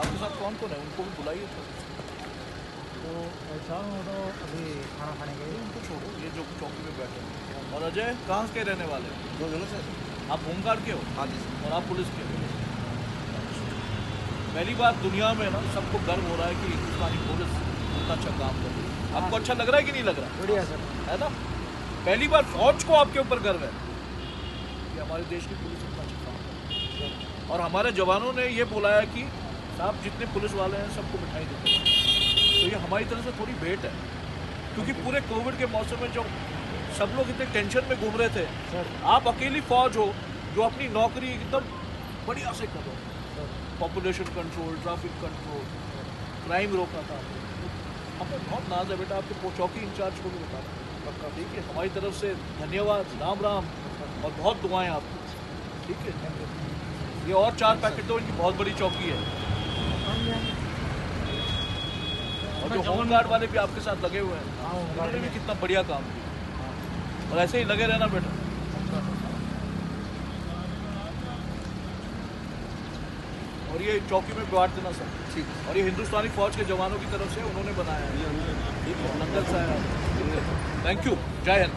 आपके साथ कौन कौन है? उनको भी बुलाइए तो। तो ऐसा हो तो अभी खाना खाने गए उनको छोड़ो ये जो चौकी में बैठे हैं। और अजय कहाँ के रहने वाले हैं? दो जनों से। आप होमगार्ड के हो? हाँ जी और आप पुलिस के हो? पहली बार दुनिया में ना सबको गर्व हो रहा है कि हिंदुस्तानी पुलिस इतना अच्छा काम कर रही है। आपको अच्छा लग रहा है कि नहीं लग रहा? बढ़िया सर। है ना? पहली बार फौज को आपके ऊपर गर्व है। कि हमारे देश की पुलिस इतना अच्छा काम कर रही है। और हमारे जवानों ने ये बोला है कि साहब जितने पुलिस वाले हैं सबको मिठाई देते हैं। तो ये हमारी तरफ़ से थोड़ी भेंट है क्योंकि पूरे कोविड के मौसम में जो सब लोग इतने टेंशन में घूम रहे थे आप अकेली फौज हो जो अपनी नौकरी एकदम बढ़िया से करो। Population control traffic control crime रोका था हमें बहुत नाज है बेटा आपके चौकी इंचार्ज को भी बता पक्का ठीक है हमारी तरफ़ से धन्यवाद राम राम और बहुत दुआएँ आपको। ठीक है? ये और चार पैकेट दो इनकी बहुत बड़ी चौकी है। और जो होमगार्ड वाले भी आपके साथ लगे हुए हैं। हाँ उन्होंने भी कितना बढ़िया काम किया। और ऐसे ही लगे रहना बेटा। और ये चौकी में बांट देना सर ठीक। और ये हिंदुस्तानी फौज के जवानों की तरफ़ से उन्होंने बनाया है। ठीक है थैंक यू जय हिंद।